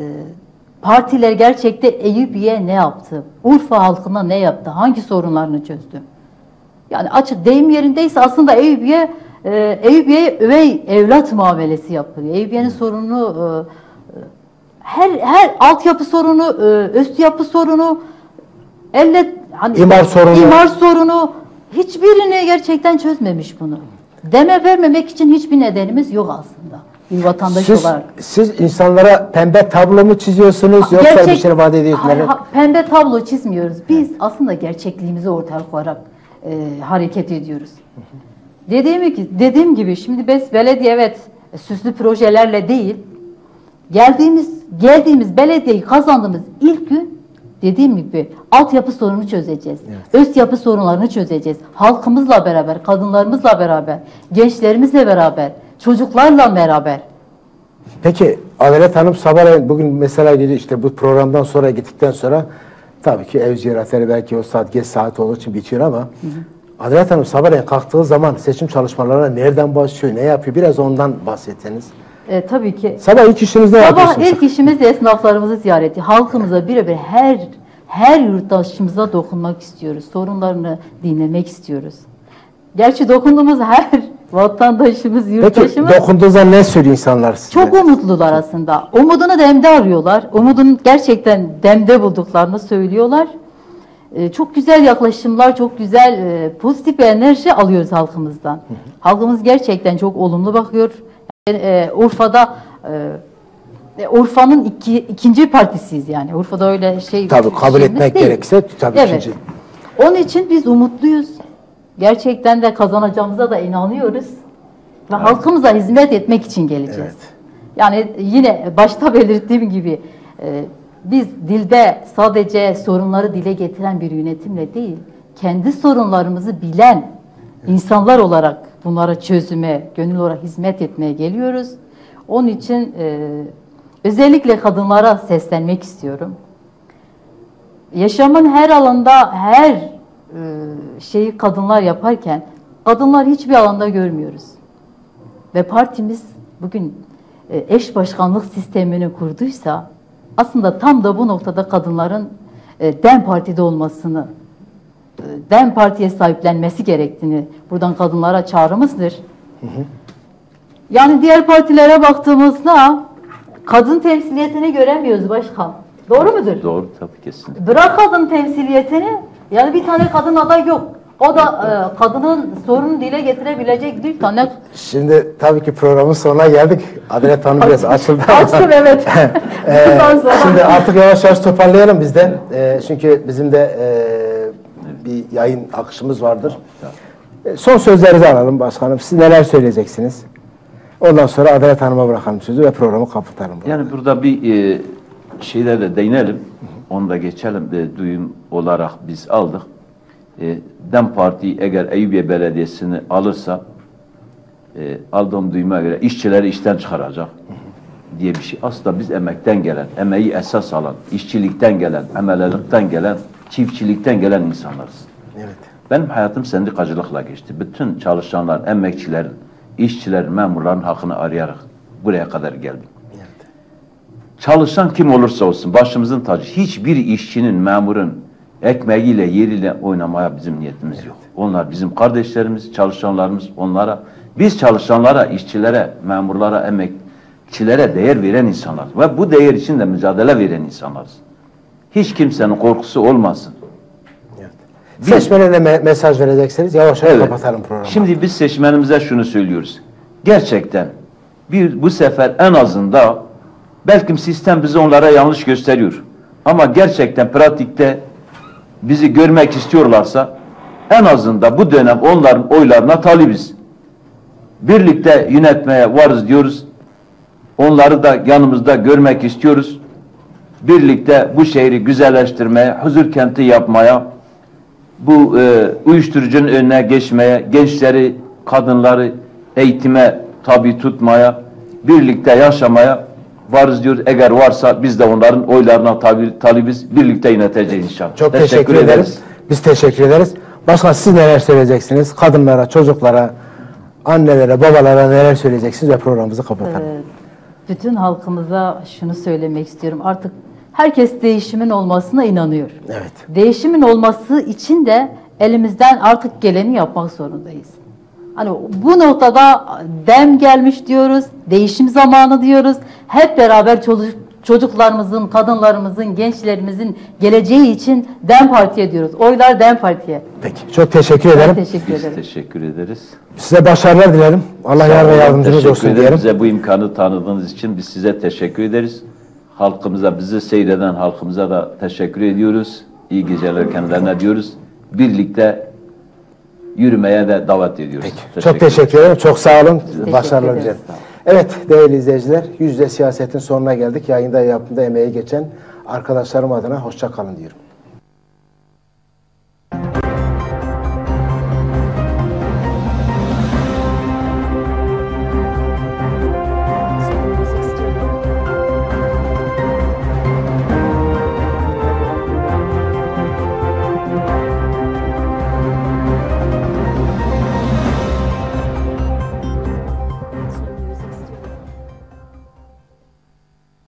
partiler gerçekte Eyüpiye ne yaptı? Urfa halkına ne yaptı? Hangi sorunlarını çözdü? Yani açık deyim yerindeyse aslında Eyüpiye e, Eyüpiye'ye üvey evlat muamelesi yapılıyor. Eyüpiye'nin sorununu e, e, her her altyapı sorunu, e, üst yapı sorunu, elle hani İmar sorunu. imar sorunu hiçbirini gerçekten çözmemiş bunu. Deme vermemek için hiçbir nedenimiz yok aslında. Bir vatandaş Siz, olarak. siz insanlara pembe tablo mu çiziyorsunuz yoksa Gerçek- bir şey vaat ediyorsunuz? Ha- pembe tablo çizmiyoruz. Biz aslında gerçekliğimizi ortaya koyarak e, hareket ediyoruz. Dediğim gibi, dediğim gibi şimdi biz belediye evet süslü projelerle değil geldiğimiz geldiğimiz belediyeyi kazandığımız ilk gün dediğim gibi altyapı sorunu çözeceğiz. Öz yapı sorunlarını çözeceğiz. Halkımızla beraber, kadınlarımızla beraber, gençlerimizle beraber, çocuklarla beraber. Peki Adalet Hanım sabahleyin bugün mesela dedi işte bu programdan sonra gittikten sonra tabii ki ev ziyaretleri belki o saat geç saat olduğu için bitiyor ama Adalet Hanım sabahleyin kalktığı zaman seçim çalışmalarına nereden başlıyor, ne yapıyor biraz ondan bahsettiniz. E, tabii ki Sabah ilk işiniz ne Sabah yapıyorsunuz? ilk işimiz esnaflarımızı ziyareti. Halkımıza birebir her her yurttaşımıza dokunmak istiyoruz. Sorunlarını dinlemek istiyoruz. Gerçi dokunduğumuz her vatandaşımız, Peki yurttaşımız dokunduğunuzda ne söylüyor insanlar size? çok umutlular aslında. Umudunu demde arıyorlar. Umudun gerçekten demde bulduklarını söylüyorlar. Ee, çok güzel yaklaşımlar, çok güzel e, pozitif bir enerji alıyoruz halkımızdan. Halkımız gerçekten çok olumlu bakıyor. Yani, e, Urfa'da e, Urfa'nın iki, ikinci partisiyiz yani. Urfa'da öyle şey Tabii kabul etmek değil. gerekirse tabii Evet. ikinci. Onun için biz umutluyuz. Gerçekten de kazanacağımıza da inanıyoruz. Ve halkımıza hizmet etmek için geleceğiz. Evet. Yani yine başta belirttiğim gibi biz dilde sadece sorunları dile getiren bir yönetimle değil, kendi sorunlarımızı bilen insanlar olarak bunlara çözüme, gönül olarak hizmet etmeye geliyoruz. Onun için e, özellikle kadınlara seslenmek istiyorum yaşamın her alanda her e, şeyi kadınlar yaparken kadınlar hiçbir alanda görmüyoruz. Ve partimiz bugün e, eş başkanlık sistemini kurduysa aslında tam da bu noktada kadınların e, DEM Parti'de olmasını, e, DEM Parti'ye sahiplenmesi gerektiğini buradan kadınlara çağrımızdır. Yani diğer partilere baktığımızda kadın temsiliyetini göremiyoruz başkan. Doğru mudur? Doğru tabii kesin. Bırak kadın temsiliyetini, yani bir tane kadın aday yok. O da e, kadının sorunu dile getirebilecek bir tane Şimdi tabii ki programın sonuna geldik. Adalet Hanım biraz açıldı. Açtım evet. Sonra. şimdi artık yavaş yavaş toparlayalım biz de. Ee, çünkü bizim de e, bir yayın akışımız vardır. E, son sözlerinizi alalım başkanım. Siz neler söyleyeceksiniz? Ondan sonra Adalet Hanım'a bırakalım sözü ve programı kapatalım. Yani burada bir e, şeylerle değinelim. Onu da geçelim. E, duyum olarak biz aldık. E, DEM Parti eğer Eyüpiye Belediyesi'ni alırsa e, aldığım duyuma göre işçileri işten çıkaracak diye bir şey. Aslında biz emekten gelen, emeği esas alan, işçilikten gelen, emelelikten gelen, çiftçilikten gelen insanlarız. Evet. Benim hayatım sendikacılıkla geçti. Bütün çalışanlar, emekçilerin, işçilerin, memurların hakkını arayarak buraya kadar geldim. Çalışan kim olursa olsun başımızın tacı. Hiçbir işçinin, memurun ekmeğiyle, yeriyle oynamaya bizim niyetimiz yok. Onlar bizim kardeşlerimiz, çalışanlarımız. Onlara, biz çalışanlara, işçilere, memurlara, emekçilere değer veren insanlar. Ve bu değer için de mücadele veren insanlarız. Hiç kimsenin korkusu olmasın. Seçmenine me- mesaj vereceksiniz. Yavaş yavaş kapatalım programı. Şimdi biz seçmenimize şunu söylüyoruz. Gerçekten bir bu sefer en azından belki sistem bizi onlara yanlış gösteriyor. Ama gerçekten pratikte bizi görmek istiyorlarsa en azından bu dönem onların oylarına talibiz. Birlikte yönetmeye varız diyoruz. Onları da yanımızda görmek istiyoruz. Birlikte bu şehri güzelleştirmeye, huzur kenti yapmaya, bu e, uyuşturucunun önüne geçmeye, gençleri, kadınları eğitime tabi tutmaya, birlikte yaşamaya varız diyoruz. Eğer varsa biz de onların oylarına tabi, talibiz. Birlikte yöneteceğiz inşallah. Çok teşekkür, ederiz. Biz teşekkür ederiz. Başka siz neler söyleyeceksiniz? Kadınlara, çocuklara, annelere, babalara neler söyleyeceksiniz ve programımızı kapatalım. Ee, bütün halkımıza şunu söylemek istiyorum. Artık herkes değişimin olmasına inanıyor. Evet. Değişimin olması için de elimizden artık geleni yapmak zorundayız. Hani bu noktada dem gelmiş diyoruz, değişim zamanı diyoruz. Hep beraber çocuk, çocuklarımızın, kadınlarımızın, gençlerimizin geleceği için DEM Parti'ye diyoruz. Oylar DEM Parti'ye. Peki. Çok teşekkür Ben ederim. teşekkür Biz ederim. teşekkür ederiz. Size başarılar dilerim. Allah yar ve yardımcınız olsun ederiz. diyelim. Bize bu imkanı tanıdığınız için biz size teşekkür ederiz. Halkımıza, bizi seyreden halkımıza da teşekkür ediyoruz. İyi geceler kendilerine diyoruz. Birlikte yürümeye de davet ediyoruz. Çok teşekkür ederim. Çok sağ olun. teşekkür Başarılar dilerim. Evet değerli izleyiciler, yüzde siyasetin sonuna geldik. Yayında yapımda emeği geçen arkadaşlarım adına hoşça kalın diyorum.